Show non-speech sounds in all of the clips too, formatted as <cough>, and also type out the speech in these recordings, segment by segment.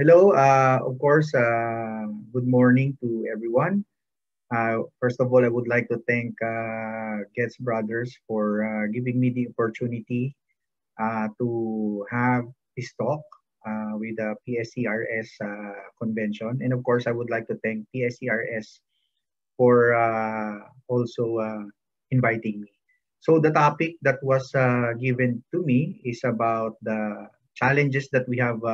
hello. Uh, of course, uh, good morning to everyone. Uh, first of all, I would like to thank uh, Brothers for giving me the opportunity to have this talk uh, with the PSCRS uh, convention. And of course, I would like to thank PSCRS for uh, also inviting me. So the topic that was given to me is about the challenges that we have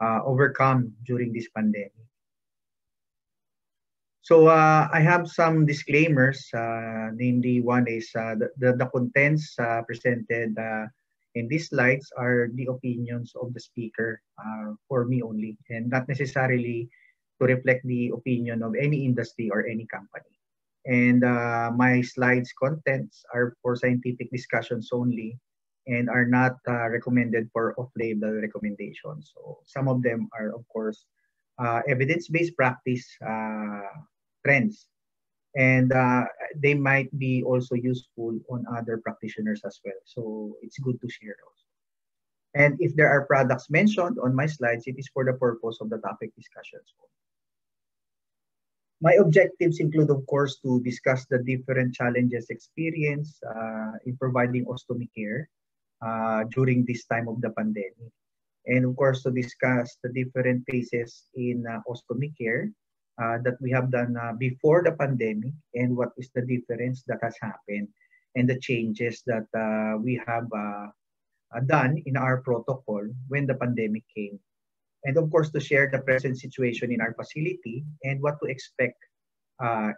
uh, uh, overcome during this pandemic. So uh, I have some disclaimers, uh, namely one is uh, the, the, contents uh, presented uh, in these slides are the opinions of the speaker uh, for me only and not necessarily to reflect the opinion of any industry or any company. And my slides contents are for scientific discussions only and are not uh, recommended for off-label recommendations. So some of them are, of course, uh, evidence-based practice uh, trends, and uh, they might be also useful on other practitioners as well. So it's good to share those. And if there are products mentioned on my slides, it is for the purpose of the topic discussions. My objectives include, of course, to discuss the different challenges experienced uh, in providing ostomy care, uh, during this time of the pandemic. And of course, to discuss the different phases in uh, ostomy care uh, that we have done uh, before the pandemic and what is the difference that has happened and the changes that uh, we have uh, done in our protocol when the pandemic came. And of course, to share the present situation in our facility and what to expect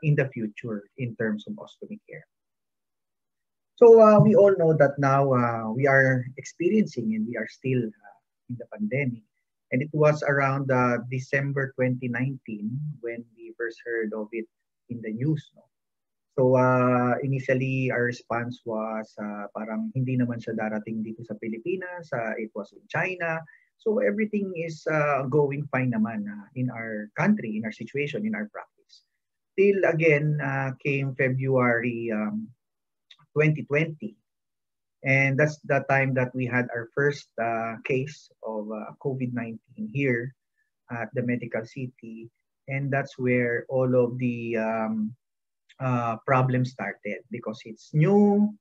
in the future in terms of ostomy care. So uh, we all know that now uh, we are experiencing and we are still uh, in the pandemic. And it was around uh, December 2019 when we first heard of it in the news. No? So uh, initially, our response was uh, parang hindi naman siya darating dito sa Pilipinas. It was in China. So everything is going fine naman in our country, in our situation, in our practice. Till again came February um, 2020. And that's the time that we had our first uh, case of uh, COVID-19 here at the medical city. And that's where all of the um, uh, problems started because it's new.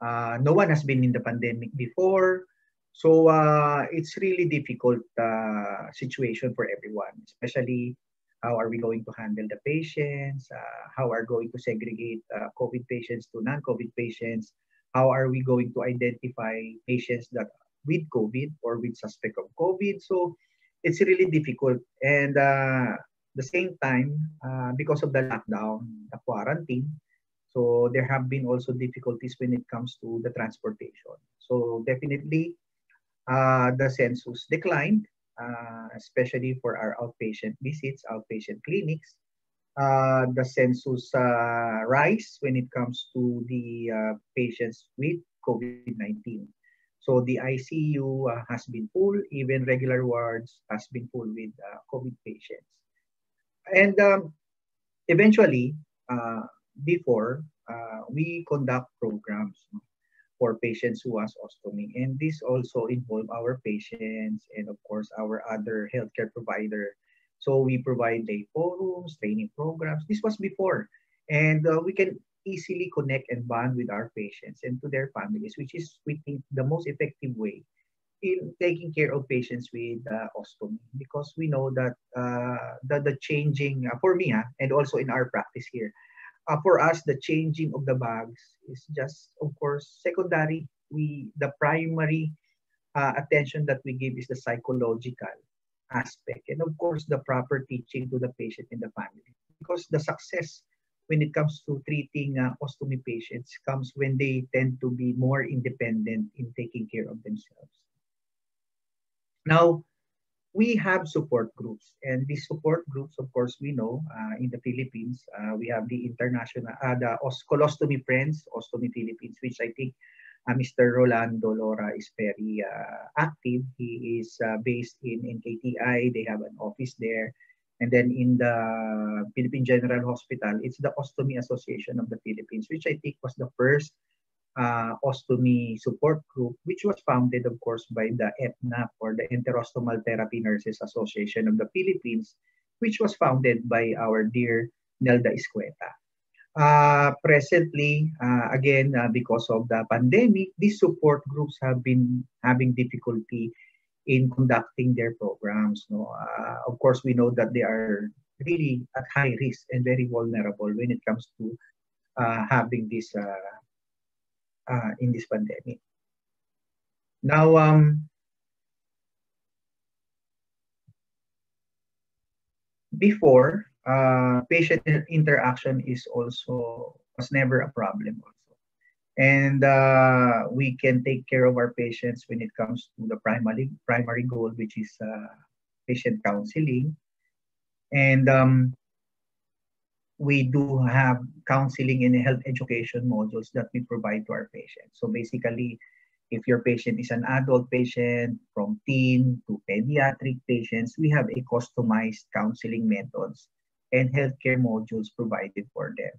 Uh, no one has been in the pandemic before. So uh, it's really difficult uh, situation for everyone, especially how are we going to handle the patients? Uh, how are we going to segregate uh, COVID patients to non-COVID patients? How are we going to identify patients that with COVID or with suspect of COVID? So it's really difficult. And uh, the same time, uh, because of the lockdown, the quarantine, so there have been also difficulties when it comes to the transportation. So definitely, uh, the census declined uh, especially for our outpatient visits, outpatient clinics. Uh, the census uh, rise when it comes to the uh, patients with COVID-19. So the ICU uh, has been full, even regular wards has been full with COVID patients. And um, eventually, before, we conduct programs for patients who has ostomy. And this also involve our patients and of course our other healthcare provider. So we provide day forums, training programs. This was before. And uh, we can easily connect and bond with our patients and to their families, which is, we think, the most effective way in taking care of patients with uh, ostomy because we know that uh, the, the changing, uh, for me, uh, and also in our practice here, uh, for us, the changing of the bags is just, of course, secondary. We the primary uh, attention that we give is the psychological aspect, and of course, the proper teaching to the patient and the family. Because the success when it comes to treating uh, ostomy patients comes when they tend to be more independent in taking care of themselves. Now, we have support groups. And these support groups of course we know uh, in the philippines uh, we have the international uh, the colostomy friends ostomy philippines which i think uh, mr rolando lora is very uh, active. He is uh, based in nkti they have an office there. And then in the philippine general hospital it's the ostomy association of the philippines which i think was the first uh, ostomy support group, which was founded, of course, by the ETNAP or the Enterostomal Therapy Nurses Association of the Philippines, which was founded by our dear Nelda Iscueta. Uh, presently, uh, again, uh, because of the pandemic, these support groups have been having difficulty in conducting their programs. No? Uh, of course, we know that they are really at high risk and very vulnerable when it comes to uh, having this uh, in this pandemic. Now, um, before, uh, patient interaction is also was never a problem also. And uh, we can take care of our patients when it comes to the primary primary goal, which is uh, patient counseling. And um, we do have counseling and health education modules that we provide to our patients. So basically, if your patient is an adult patient, from teen to pediatric patients, we have a customized counseling methods and healthcare modules provided for them.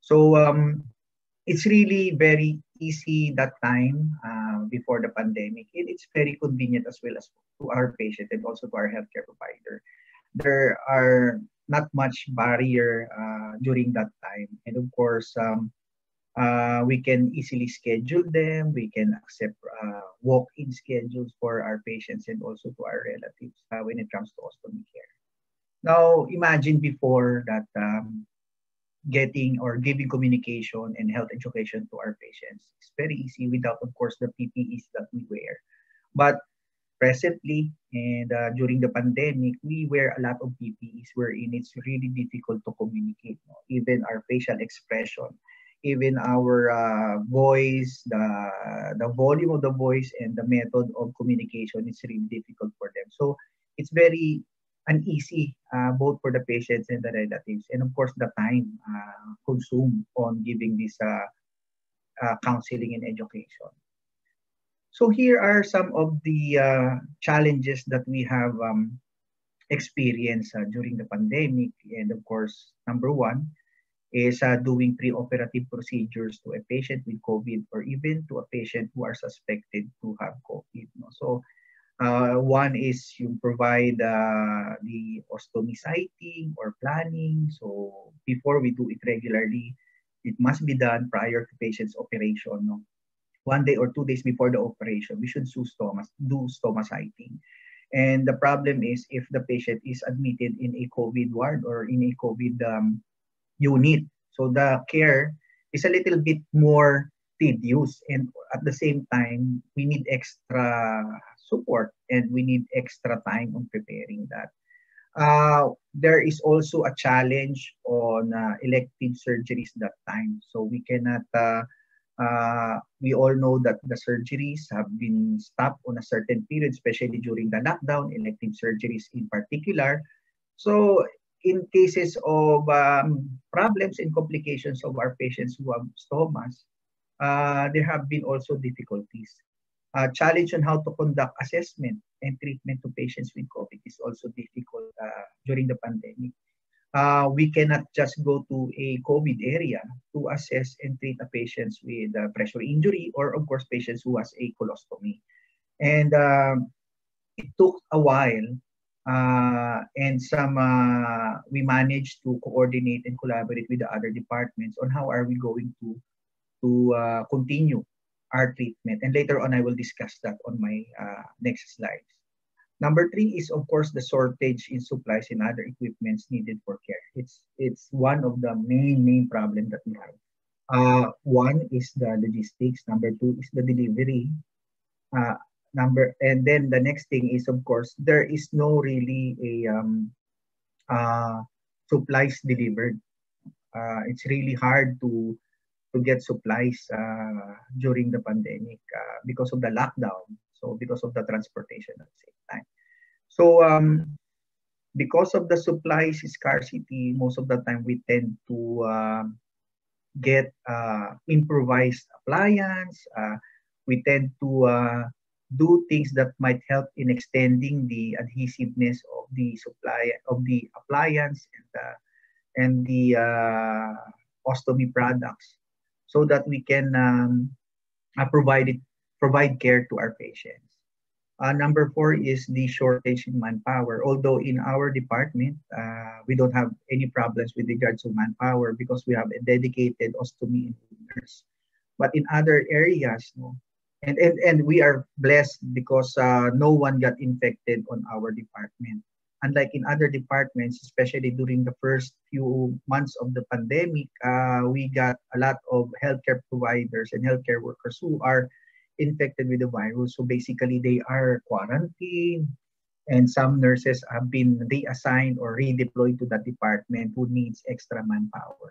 So um, it's really very easy that time uh, before the pandemic. And it's very convenient as well as to our patient and also to our healthcare provider. There are not much barrier uh, during that time. And of course, um, uh, we can easily schedule them. We can accept uh, walk-in schedules for our patients and also to our relatives uh, when it comes to ostomy care. Now, imagine before that um, getting or giving communication and health education to our patients. It's very easy without, of course, the PPEs that we wear. But presently and uh, during the pandemic, we wear a lot of PPEs wherein it's really difficult to communicate. No? Even our facial expression, even our uh, voice, the, the volume of the voice and the method of communication is really difficult for them. So it's very uneasy uh, both for the patients and the relatives. And of course, the time uh, consumed on giving this uh, uh, counseling and education. So here are some of the uh, challenges that we have um, experienced uh, during the pandemic. And of course, number one is uh, doing pre-operative procedures to a patient with COVID or even to a patient who are suspected to have COVID. No? So uh, one is you provide uh, the ostomy siting or planning. So before we do it regularly, it must be done prior to patient's operation. No? One day or two days before the operation, we should do stoma, do stoma siting. And the problem is if the patient is admitted in a COVID ward or in a COVID um, unit. So the care is a little bit more tedious. And at the same time, we need extra support and we need extra time on preparing that. Uh, there is also a challenge on uh, elective surgeries that time. So we cannot uh, uh, we all know that the surgeries have been stopped on a certain period, especially during the lockdown, elective surgeries in particular. So in cases of um, problems and complications of our patients who have stomas, uh, there have been also difficulties. Uh, challenge on how to conduct assessment and treatment to patients with COVID is also difficult uh, during the pandemic uh, we cannot just go to a COVID area to assess and treat a patients with uh, pressure injury or of course patients who has a colostomy. And uh, it took a while uh, and some uh, we managed to coordinate and collaborate with the other departments on how are we going to to continue our treatment. And later on, I will discuss that on my next slides. Number three is, of course, the shortage in supplies and other equipments needed for care. It's, it's one of the main, main problem that we have. Uh, one is the logistics. Number two is the delivery. Uh, number and then the next thing is, of course, there is no really a um, uh, supplies delivered. Uh, it's really hard to to get supplies uh, during the pandemic uh, because of the lockdown. So because of the transportation at the same time. So um, because of the supplies scarcity, most of the time we tend to uh, get uh, improvised appliance. Uh, we tend to uh, do things that might help in extending the adhesiveness of the supply of the appliance and the, and the uh, ostomy products so that we can um, uh, provide, provide care to our patients. Uh, number four is the shortage in manpower. Although in our department, uh, we don't have any problems with regards to manpower because we have a dedicated ostomy nurse. But in other areas, no, and, and, and we are blessed because uh, no one got infected on our department. Unlike in other departments, especially during the first few months of the pandemic, uh, we got a lot of healthcare providers and healthcare workers who are infected with the virus. So basically, they are quarantined, and some nurses have been reassigned or redeployed to that department who needs extra manpower.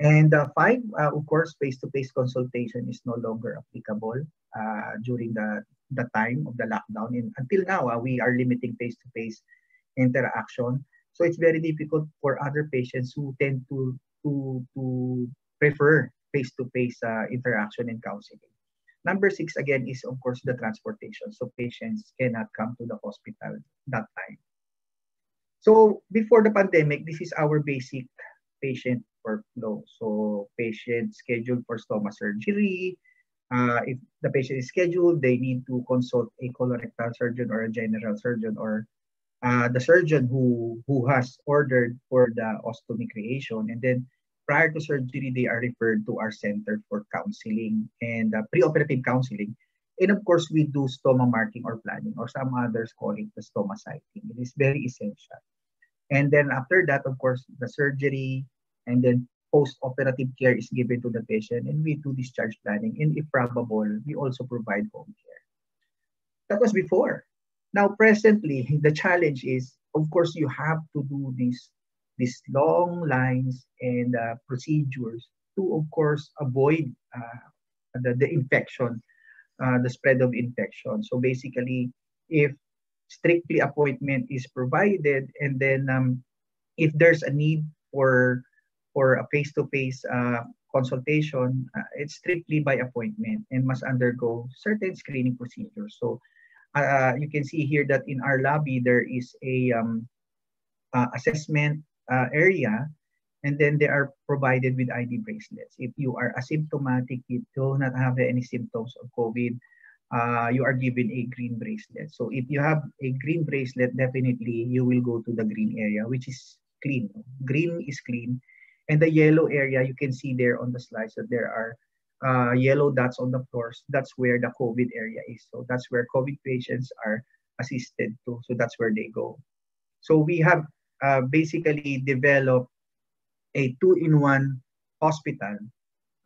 And uh, five, uh, of course, face-to-face consultation is no longer applicable uh, during the, the time of the lockdown. And until now, uh, we are limiting face-to-face interaction. So it's very difficult for other patients who tend to, to, to prefer face-to-face uh, interaction and counseling. Number six, again, is of course the transportation. So patients cannot come to the hospital that time. So before the pandemic, this is our basic patient workflow. So patient scheduled for stoma surgery. Uh, if the patient is scheduled, they need to consult a colorectal surgeon or a general surgeon or uh, the surgeon who, who has ordered for the ostomy creation. And then prior to surgery, they are referred to our center for counseling and uh, preoperative counseling. And of course, we do stoma marking or planning, or some others call it the stoma siting. It is very essential. And then after that, of course, the surgery and then post-operative care is given to the patient, and we do discharge planning. And if probable, we also provide home care. That was before. Now, presently, <laughs> the challenge is, of course, you have to do this these long lines and uh, procedures to, of course, avoid uh, the, the infection, uh, the spread of infection. So basically, if strictly appointment is provided, and then um, if there's a need for for a face-to-face uh, consultation, uh, it's strictly by appointment and must undergo certain screening procedures. So uh, you can see here that in our lobby there is a um, uh, assessment uh, area, and then they are provided with ID bracelets. If you are asymptomatic, you do not have any symptoms of COVID, uh, you are given a green bracelet. So if you have a green bracelet, definitely you will go to the green area, which is clean. Green is clean. And the yellow area, you can see there on the slides that there are uh, yellow dots on the floors. That's where the COVID area is. So that's where COVID patients are assisted to. So that's where they go. So we have uh, basically develop a two-in-one hospital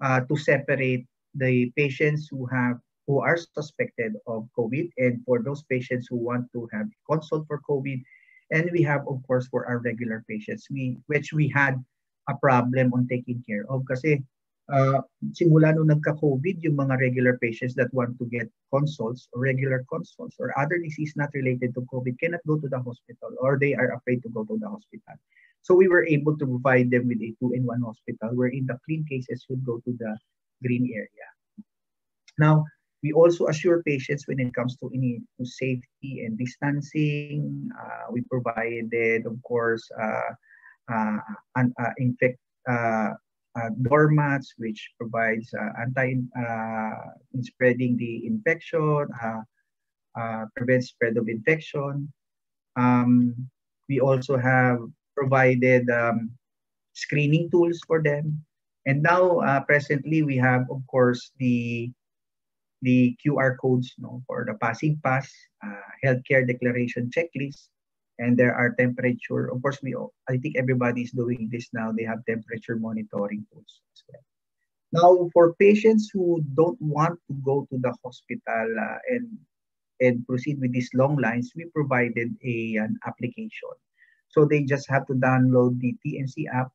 uh, to separate the patients who have who are suspected of COVID and for those patients who want to have consult for COVID. And we have, of course, for our regular patients, we which we had a problem on taking care of kasi uh, simula nung nagka-COVID, yung mga regular patients that want to get consults or regular consults or other disease not related to COVID cannot go to the hospital or they are afraid to go to the hospital. So we were able to provide them with a two-in-one hospital wherein the clean cases would go to the green area. Now, we also assure patients when it comes to, any, to safety and distancing. Uh, we provided, of course, uh, uh, uh, infect, doormats, which provides uh, anti uh, in spreading the infection, uh, uh, prevents spread of infection. Um, we also have provided um, screening tools for them. And now, uh, presently, we have, of course, the the QR codes no, for the passing pass, healthcare declaration checklist, and there are temperature. Of course, we I think everybody is doing this now. They have temperature monitoring tools as well. Now, for patients who don't want to go to the hospital uh, and and proceed with these long lines, we provided a an application. So they just have to download the TMC app.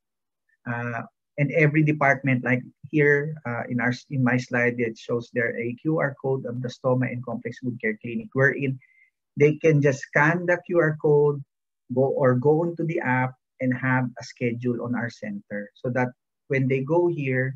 Uh, and every department, like here uh, in our in my slide, it shows there a QR code of the stoma and complex wound care clinic, wherein they can just scan the QR code, go or go into the app and have a schedule on our center so that when they go here,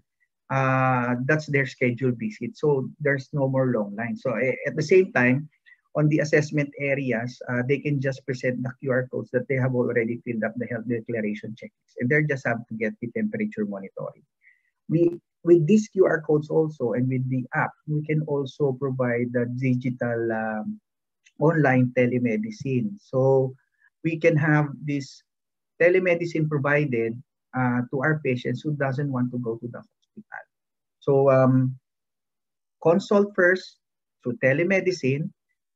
uh, that's their scheduled visit. So there's no more long line. So eh, at the same time, on the assessment areas, uh, they can just present the QR codes that they have already filled up the health declaration checklist, and they just have to get the temperature monitoring. We with these QR codes also and with the app, we can also provide the digital um, online telemedicine. So we can have this telemedicine provided uh, to our patients who doesn't want to go to the hospital. So um, consult first through telemedicine.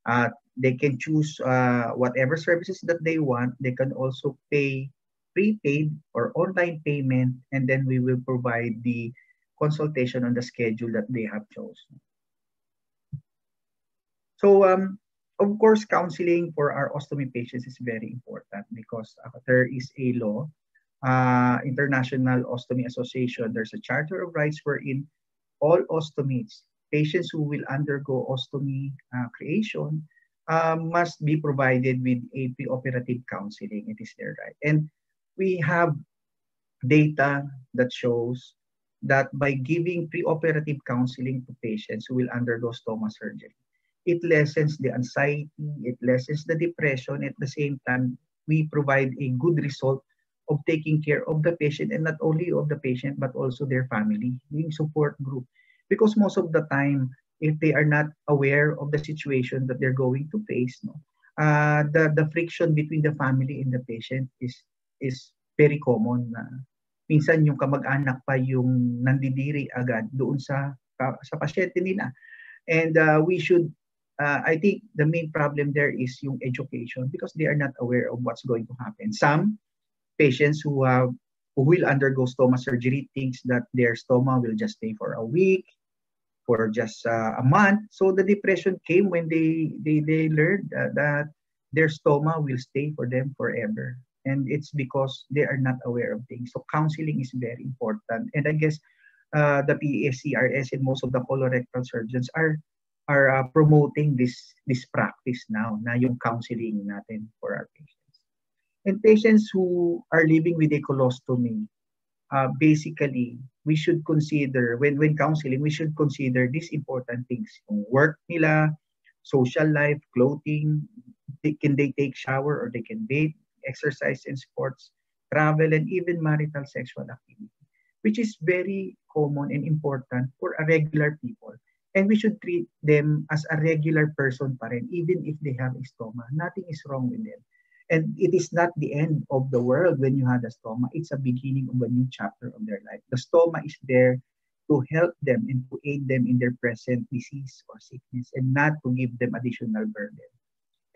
Uh, they can choose uh, whatever services that they want. They can also pay prepaid or online payment, and then we will provide the consultation on the schedule that they have chosen. So, um, of course, counseling for our ostomy patients is very important because uh, there is a law, uh, International Ostomy Association. There's a Charter of Rights wherein all ostomies, patients who will undergo ostomy uh, creation, uh, must be provided with a preoperative counseling. It is their right. And we have data that shows that by giving preoperative counseling to patients who will undergo stoma surgery, it lessens the anxiety, it lessens the depression. At the same time, we provide a good result of taking care of the patient and not only of the patient but also their family, being support group. Because most of the time, if they are not aware of the situation that they're going to face, no, uh, the the friction between the family and the patient is is very common na minsan yung kamag-anak pa yung nandidiri agad doon sa sa pasyente nila. And uh, we should uh, I think the main problem there is yung education because they are not aware of what's going to happen. Some patients who have who will undergo stoma surgery thinks that their stoma will just stay for a week, for just uh, a month. So the depression came when they they they learned uh, that their stoma will stay for them forever and it's because they are not aware of things. So counseling is very important. And I guess uh, the PSCRS and most of the colorectal surgeons are are uh, promoting this this practice now, na yung counseling natin for our patients. And patients who are living with a colostomy, uh, basically, we should consider, when, when counseling, we should consider these important things. Yung work nila, social life, clothing, they, can they take shower or they can bathe, exercise and sports, travel, and even marital sexual activity, which is very common and important for a regular people. And we should treat them as a regular person pa rin, even if they have a stoma. Nothing is wrong with them. And it is not the end of the world when you have a stoma. It's a beginning of a new chapter of their life. The stoma is there to help them and to aid them in their present disease or sickness and not to give them additional burden.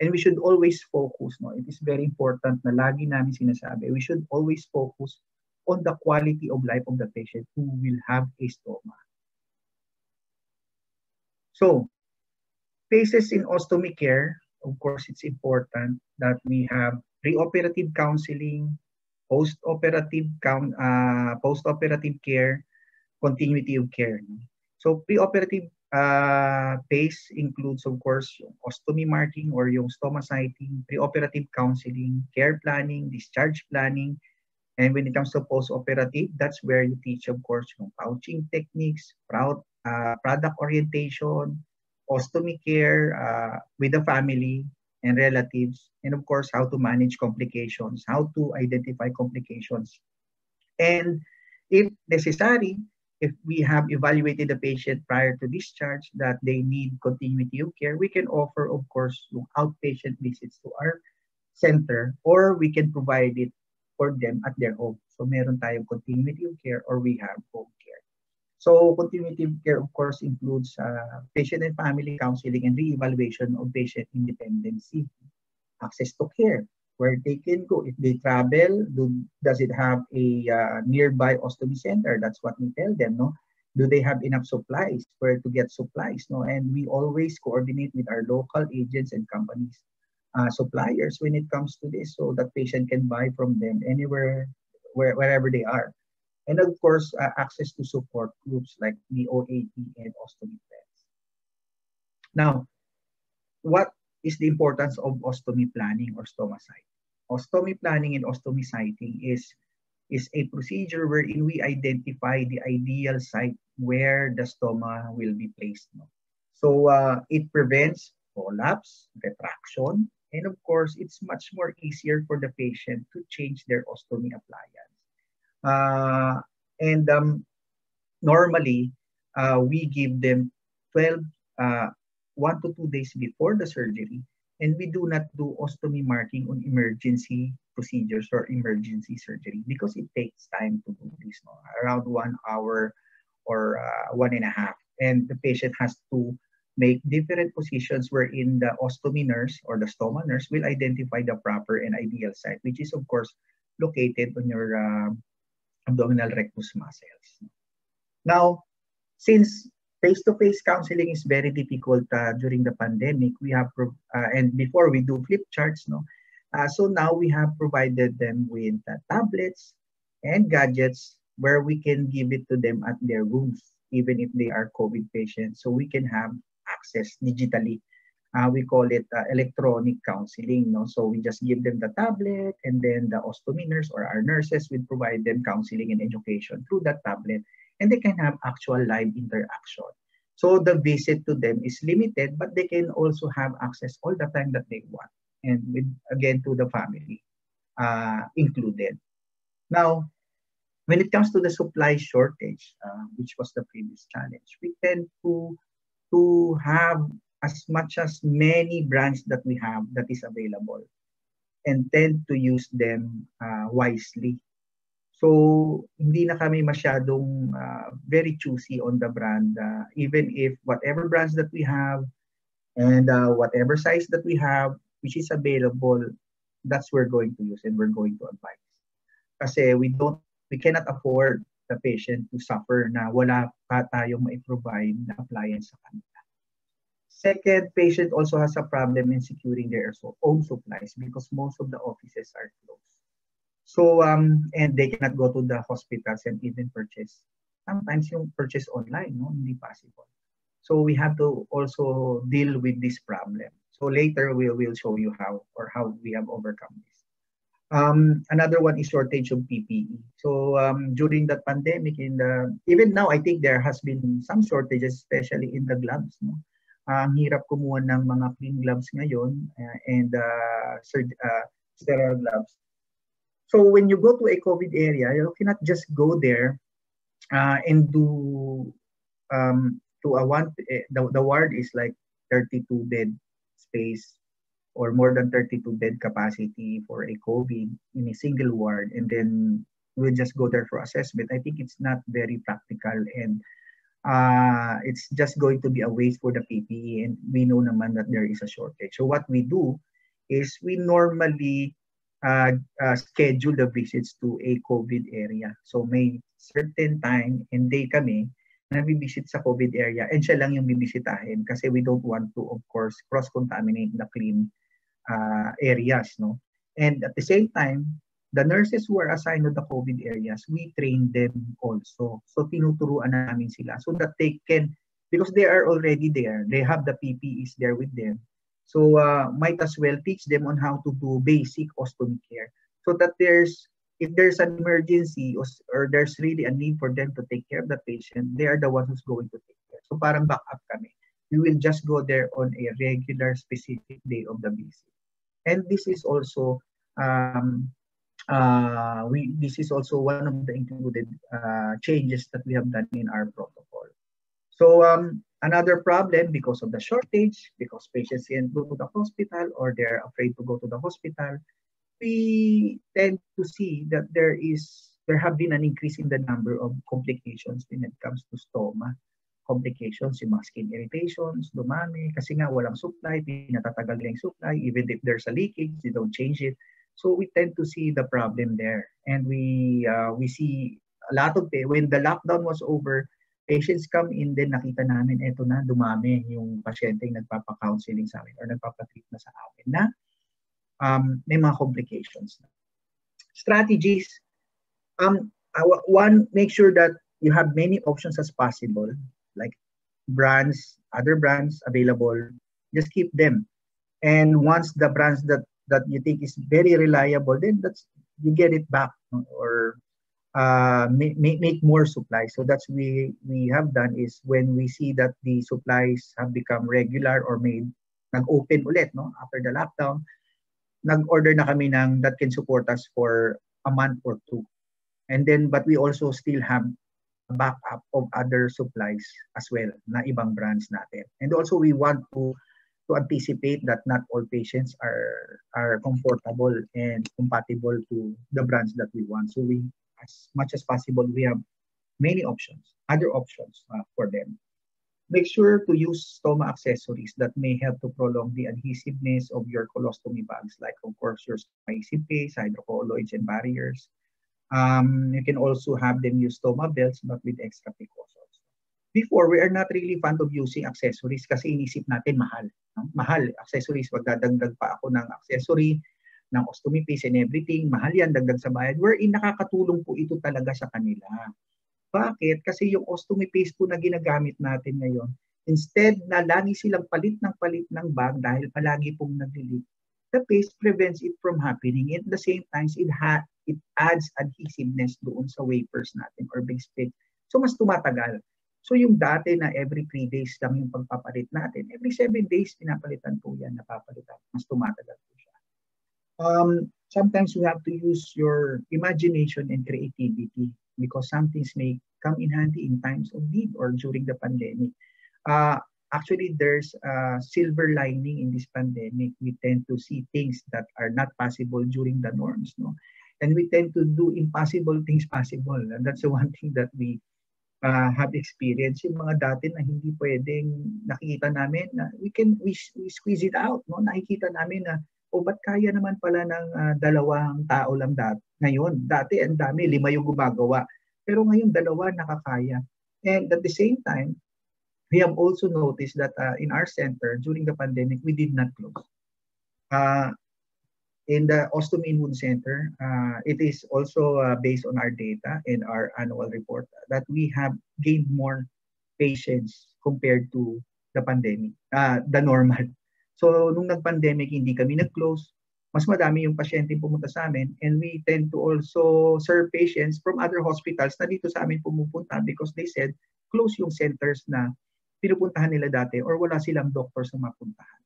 And we should always focus, no? It is very important na lagi namin sinasabi, we should always focus on the quality of life of the patient who will have a stoma. So, cases in ostomy care, of course, it's important that we have preoperative counseling, post-operative uh, post-operative care, continuity of care. So, preoperative uh, phase includes, of course, yung ostomy marking or yung stoma siting, preoperative counseling, care planning, discharge planning. And when it comes to post-operative, that's where you teach, of course, yung pouching techniques, proud, uh, product orientation, ostomy care uh, with the family and relatives, and of course, how to manage complications, how to identify complications. And if necessary, if we have evaluated the patient prior to discharge that they need continuity of care, we can offer, of course, outpatient visits to our center or we can provide it for them at their home. So meron tayong continuity of care or we have home care. So continuity of care, of course, includes uh, patient and family counseling and re-evaluation of patient independency, access to care, where they can go. If they travel, do, does it have a uh, nearby ostomy center? That's what we tell them, no? Do they have enough supplies? Where to get supplies, no? And we always coordinate with our local agents and companies, uh, suppliers when it comes to this, so that patient can buy from them anywhere, where, wherever they are. And of course, uh, access to support groups like the OAT and ostomy friends. Now, what is the importance of ostomy planning or stoma siting. Ostomy planning and ostomy siting is, is a procedure wherein we identify the ideal site where the stoma will be placed. No? So uh, it prevents prolapse, retraction, and of course, it's much more easier for the patient to change their ostomy appliance. Uh, and um, normally, uh, we give them 12, uh, one to two days before the surgery, and we do not do ostomy marking on emergency procedures or emergency surgery because it takes time to do this, no? around one hour or one and a half. And the patient has to make different positions wherein the ostomy nurse or the stoma nurse will identify the proper and ideal site, which is, of course, located on your uh, abdominal rectus muscles. Now, since face-to-face counseling is very difficult uh, during the pandemic, we have, uh, and before we do flip charts, no, uh, so now we have provided them with uh, tablets and gadgets where we can give it to them at their rooms, even if they are COVID patients. So we can have access digitally. Uh, we call it uh, electronic counseling. No? So we just give them the tablet and then the ostomy nurse or our nurses will provide them counseling and education through that tablet and they can have actual live interaction. So the visit to them is limited, but they can also have access all the time that they want and with, again to the family uh, included. Now, when it comes to the supply shortage, uh, which was the previous challenge, we tend to to have as much as many brands that we have that is available and tend to use them uh, wisely. So, hindi na kami masyadong uh, very choosy on the brand. Uh, even if whatever brands that we have and uh, whatever size that we have, which is available, that's we're going to use and we're going to advise. Kasi we don't, we cannot afford the patient to suffer na wala pa tayong mai-provide na appliance sa kanila. Second, patient also has a problem in securing their own supplies because most of the offices are closed. So, um, and they cannot go to the hospitals and even purchase. Sometimes yung purchase online, no? Hindi possible. So we have to also deal with this problem. So later we will show you how or how we have overcome this. Um, another one is shortage of PPE. So um, during the pandemic, in the even now, I think there has been some shortages, especially in the gloves. No? Uh, ang hirap kumuha ng mga clean gloves ngayon uh, and uh, uh, sterile gloves. So when you go to a COVID area, you cannot just go there uh, and do um, to a one. Eh, the, the ward is like 32 bed space or more than 32 bed capacity for a COVID in a single ward, and then we'll just go there for assessment. I think it's not very practical and uh, it's just going to be a waste for the PPE, and we know naman that there is a shortage. So what we do is we normally uh, uh, schedule the visits to a COVID area. So may certain time and day kami na bibisit sa COVID area and siya lang yung bibisitahin kasi we don't want to, of course, cross-contaminate the clean uh, areas. No? And at the same time, the nurses who are assigned to the COVID areas, we train them also. So tinuturuan namin sila so that they can, because they are already there, they have the PPEs there with them. So uh, might as well teach them on how to do basic ostomy care so that there's if there's an emergency or, or there's really a need for them to take care of the patient, they are the ones who's going to take care. So parang backup kami. We will just go there on a regular specific day of the visit. and this is also um, uh, we this is also one of the included uh, changes that we have done in our protocol. So um, another problem because of the shortage, because patients can't go to the hospital or they're afraid to go to the hospital, we tend to see that there is there have been an increase in the number of complications when it comes to stoma complications, yung mga skin irritations, dumami, kasi nga walang supply, pinatatagal lang supply, even if there's a leakage, they don't change it. So we tend to see the problem there. And we uh, we see a lot of, when the lockdown was over, patients come in, then nakita namin, eto na, dumami yung pasyente yung nagpapa-counseling sa amin or nagpapa-treat na sa amin na um, may mga complications. Strategies, um, one, make sure that you have many options as possible like brands, other brands available, just keep them. And once the brands that that you think is very reliable, then that's you get it back or uh, make, make more supply. So that's we we have done is when we see that the supplies have become regular or made nag-open ulit no after the lockdown, nag-order na kami ng that can support us for a month or two. And then but we also still have backup of other supplies as well na ibang brands natin. And also we want to to anticipate that not all patients are are comfortable and compatible to the brands that we want. So we as much as possible we have many options, other options uh, for them. Make sure to use stoma accessories that may help to prolong the adhesiveness of your colostomy bags, like of course your adhesive hydrocolloids, and barriers. Um, you can also have them use stoma belts but with extra precautions. Before, we are not really fond of using accessories kasi inisip natin mahal. No? Mahal, accessories, magdadagdag pa ako ng accessory, ng ostomy paste and everything. Mahal yan, dagdag sa bayad. Wherein nakakatulong po ito talaga sa kanila. Bakit? Kasi yung ostomy paste po na ginagamit natin ngayon, instead na lagi silang palit ng palit ng bag dahil palagi pong nag-leak, the paste prevents it from happening. At the same time, it, ha it adds adhesiveness doon sa wafers natin or base plate. So, mas tumatagal. So, yung dati na every 3 days lang yung pagpapalit natin, every 7 days pinapalitan po yan, napapalitan. Mas tumatagal po siya. Um, sometimes you have to use your imagination and creativity because some things may come in handy in times of need or during the pandemic. Uh, actually, there's a silver lining in this pandemic. We tend to see things that are not possible during the norms, no? And we tend to do impossible things possible. And that's the one thing that we uh, have experienced. Yung mga dati na hindi pwedeng nakikita namin na we can we, we squeeze it out, no? Nakikita namin na o ba't kaya naman pala ng uh, dalawang tao lang dati ngayon. Dati ang dami, lima yung gumagawa. Pero ngayon dalawa nakakaya. And at the same time, we have also noticed that uh, in our center during the pandemic, we did not close. Uh, in the Ostomy Wound Center, uh, it is also uh, based on our data and our annual report that we have gained more patients compared to the pandemic, uh, the normal. <laughs> So, nung nag-pandemic, hindi kami nag-close. Mas madami yung pasyente pumunta sa amin and we tend to also serve patients from other hospitals na dito sa amin pumupunta because they said close yung centers na pinupuntahan nila dati or wala silang doctor sa mapuntahan.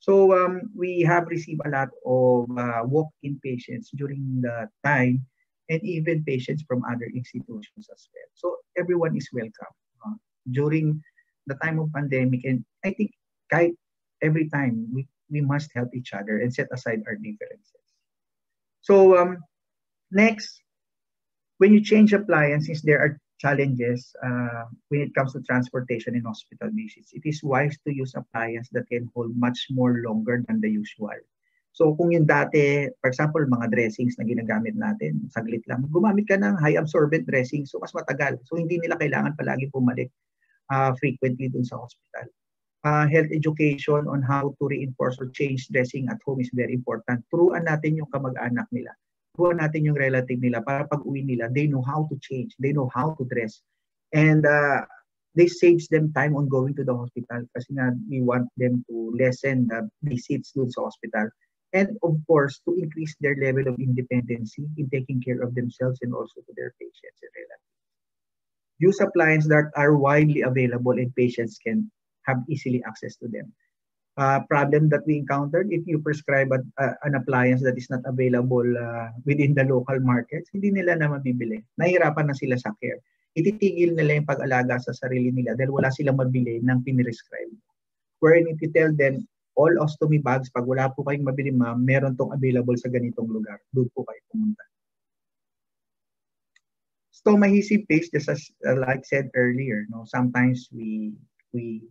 So um, we have received a lot of uh, walk-in patients during the time and even patients from other institutions as well. So everyone is welcome uh, during the time of pandemic and I think kahit every time we, we must help each other and set aside our differences. So um, next, when you change appliances, there are challenges uh, when it comes to transportation and hospital visits. It is wise to use appliance that can hold much more longer than the usual. So kung yung dati, for example, mga dressings na ginagamit natin, saglit lang, gumamit ka ng high absorbent dressing, so mas matagal. So hindi nila kailangan palagi pumalik uh, frequently dun sa hospital uh, health education on how to reinforce or change dressing at home is very important. Turuan natin yung kamag-anak nila. Turuan natin yung relative nila para pag uwi nila, they know how to change. They know how to dress. And uh, this saves them time on going to the hospital kasi nga we want them to lessen the visits dun sa hospital. And of course, to increase their level of independency in taking care of themselves and also to their patients and relatives. Use appliances that are widely available and patients can have easily access to them. Uh, problem that we encountered, if you prescribe a, uh, an appliance that is not available uh, within the local markets, hindi nila na mabibili. Nahirapan na sila sa care. Ititigil nila yung pag-alaga sa sarili nila dahil wala silang mabili ng pinrescribe. Wherein if you tell them, all ostomy bags, pag wala po kayong mabili ma'am, meron tong available sa ganitong lugar. Doon po kayo pumunta. Stomahisib paste, just as uh, like said earlier, no, sometimes we we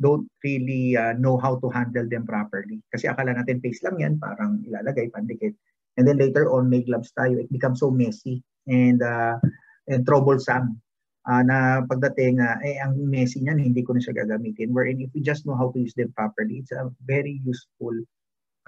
don't really uh, know how to handle them properly. Kasi akala natin paste lang yan, parang ilalagay, pandikit. And then later on, may gloves tayo. It becomes so messy and, uh, and troublesome. Uh, na pagdating, uh, eh, ang messy niyan, hindi ko na siya gagamitin. Wherein if we just know how to use them properly, it's a very useful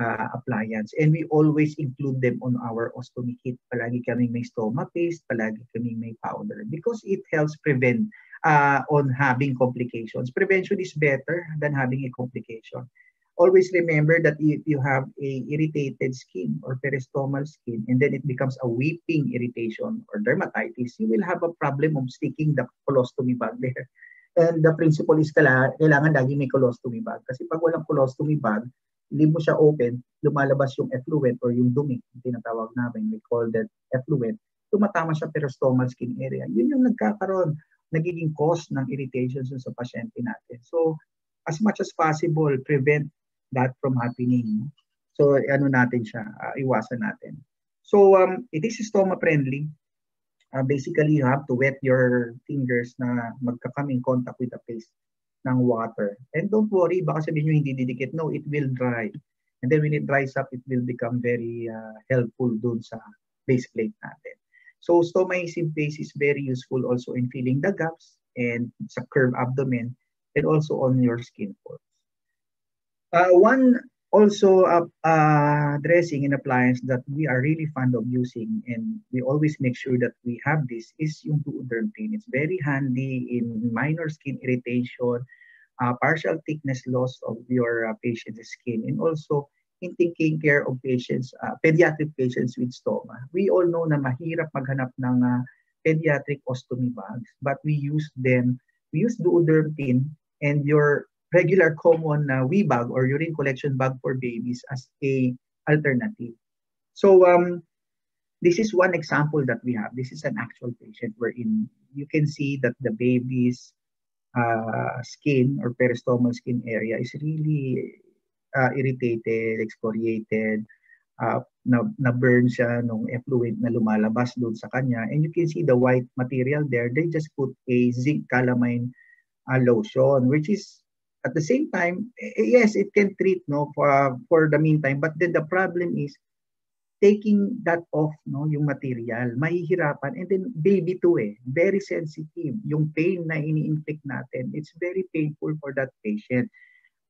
uh, appliance. And we always include them on our ostomy kit. Palagi kami may stoma paste, palagi kami may powder because it helps prevent uh, on having complications. Prevention is better than having a complication. Always remember that if you have a irritated skin or peristomal skin and then it becomes a weeping irritation or dermatitis, you will have a problem of sticking the colostomy bag there. And the principle is kailangan, lagi may colostomy bag. Kasi pag walang colostomy bag, hindi mo siya open, lumalabas yung effluent or yung dumi, yung tinatawag namin. We call that effluent tumatama siya peristomal skin area. Yun yung nagkakaroon, nagiging cause ng irritations sa pasyente natin. So, as much as possible, prevent that from happening. So, ano natin siya, uh, iwasan natin. So, um, it is stoma friendly. Uh, basically, you have to wet your fingers na magka-come in contact with the paste ng water. And don't worry, baka sabihin nyo hindi didikit. No, it will dry. And then when it dries up, it will become very uh, helpful dun sa base plate natin. So Stomahesive paste is very useful also in filling the gaps and sa curved abdomen and also on your skin pores. Uh, one also uh, uh, dressing and appliance that we are really fond of using and we always make sure that we have this is yung duoderm thin. It's very handy in minor skin irritation, uh, partial thickness loss of your uh, patient's skin and also in taking care of patients, uh, pediatric patients with stoma. We all know na mahirap maghanap ng uh, pediatric ostomy bags, but we use them, we use duoderm thin and your regular common uh, wee bag or urine collection bag for babies as a alternative. So um, this is one example that we have. This is an actual patient wherein you can see that the baby's uh, skin or peristomal skin area is really uh, irritated, excoriated, uh, na, na-burn siya nung effluent na lumalabas doon sa kanya. And you can see the white material there. They just put a zinc calamine uh, lotion, which is at the same time, yes, it can treat no for, for the meantime. But then the problem is taking that off no yung material mahihirapan and then baby too eh very sensitive yung pain na ini-inflict natin it's very painful for that patient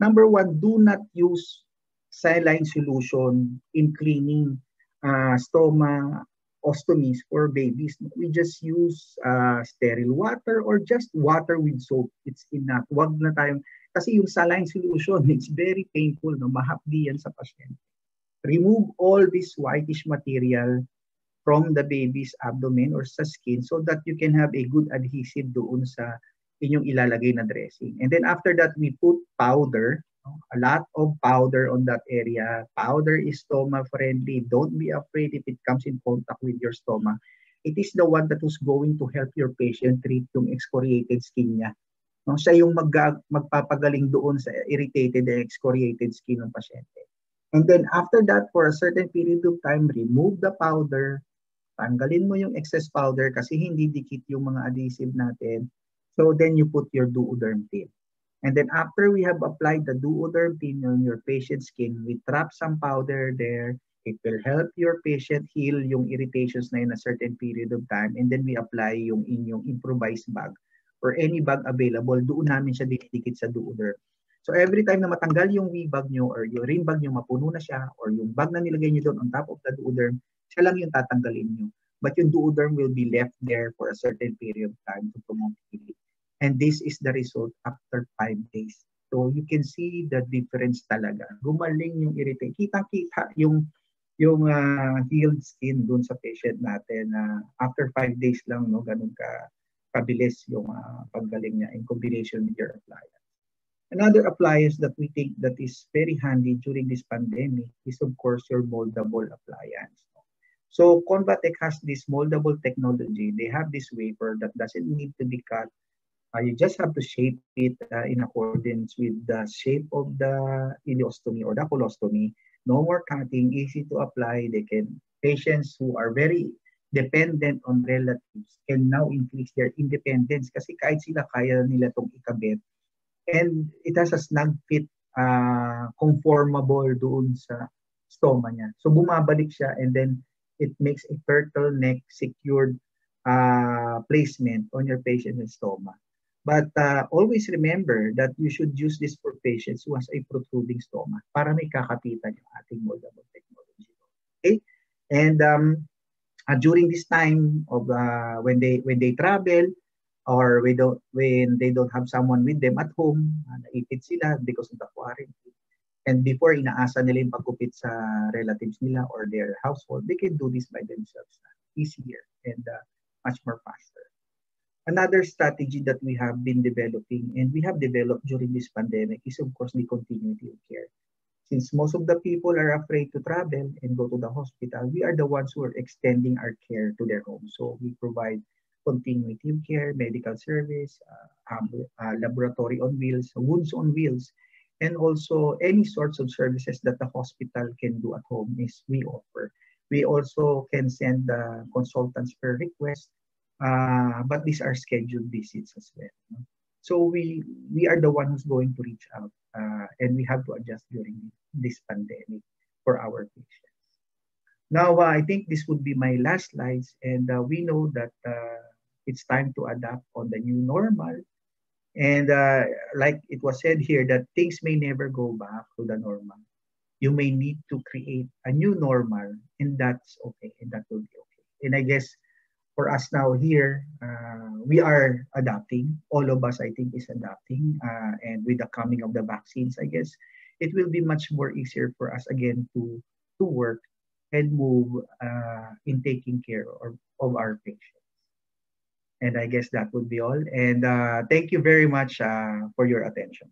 Number one, do not use saline solution in cleaning uh, stoma ostomies for babies. We just use uh, sterile water or just water with soap. It's enough. Wag na tayong, kasi yung saline solution, <laughs> it's very painful. No? Mahapdi yan sa pasyente. Remove all this whitish material from the baby's abdomen or sa skin so that you can have a good adhesive doon sa inyong ilalagay na dressing. And then after that, we put powder, a lot of powder on that area. Powder is stoma friendly. Don't be afraid if it comes in contact with your stomach. It is the one that was going to help your patient treat yung excoriated skin niya. No, siya yung mag, magpapagaling doon sa irritated and excoriated skin ng pasyente. And then after that, for a certain period of time, remove the powder, tanggalin mo yung excess powder kasi hindi dikit yung mga adhesive natin So then you put your duodermtine. And then after we have applied the duodermtine on your patient's skin, we trap some powder there. It will help your patient heal yung irritations na in a certain period of time. And then we apply yung inyong improvised bag or any bag available, doon namin siya didikit sa duoderm. So every time na matanggal yung wee bag nyo or yung ring bag nyo, mapuno na siya or yung bag na nilagay nyo doon on top of the duoderm, siya lang yung tatanggalin nyo. But yung duoderm will be left there for a certain period of time to promote healing. And this is the result after five days. So you can see the difference talaga. Gumaling yung irritate. Kitang-kita yung yung uh, healed skin dun sa patient natin na uh, after five days lang no ganun ka kabilis yung uh, paggaling niya in combination with your appliance. Another appliance that we think that is very handy during this pandemic is of course your moldable appliance. So Convatec has this moldable technology. They have this wafer that doesn't need to be cut Uh, you just have to shape it uh, in accordance with the shape of the ileostomy or the colostomy. No more cutting, easy to apply. They can patients who are very dependent on relatives can now increase their independence kasi kahit sila kaya nila itong ikabit. And it has a snug fit, uh, conformable doon sa stoma niya. So bumabalik siya and then it makes a turtleneck secured uh, placement on your patient's stoma. But uh, always remember that you should use this for patients who has a protruding stomach para may kakapitan yung ating moldable technology. Okay? And um, uh, during this time of uh, when they when they travel or we don't when they don't have someone with them at home, uh, naipit sila because of the quarantine. And before inaasa nila yung pagkupit sa relatives nila or their household, they can do this by themselves. Easier and uh, much more faster. Another strategy that we have been developing and we have developed during this pandemic is of course the continuity of care. since most of the people are afraid to travel and go to the hospital, we are the ones who are extending our care to their homes. So we provide continuity care, medical service, uh, uh, laboratory on wheels, wounds on wheels, and also any sorts of services that the hospital can do at home is we offer. We also can send the consultants per request, uh, but these are scheduled visits as well. So we we are the one who's going to reach out, uh, and we have to adjust during this pandemic for our patients. Now, uh, I think this would be my last slides, and uh, we know that uh, it's time to adapt on the new normal. And uh, like it was said here, that things may never go back to the normal. You may need to create a new normal, and that's okay, and that will be okay. And I guess for us now here, uh, we are adapting. All of us, I think, is adapting. Uh, and with the coming of the vaccines, I guess it will be much more easier for us again to to work and move uh, in taking care of, of our patients. And I guess that would be all. And uh, thank you very much uh, for your attention.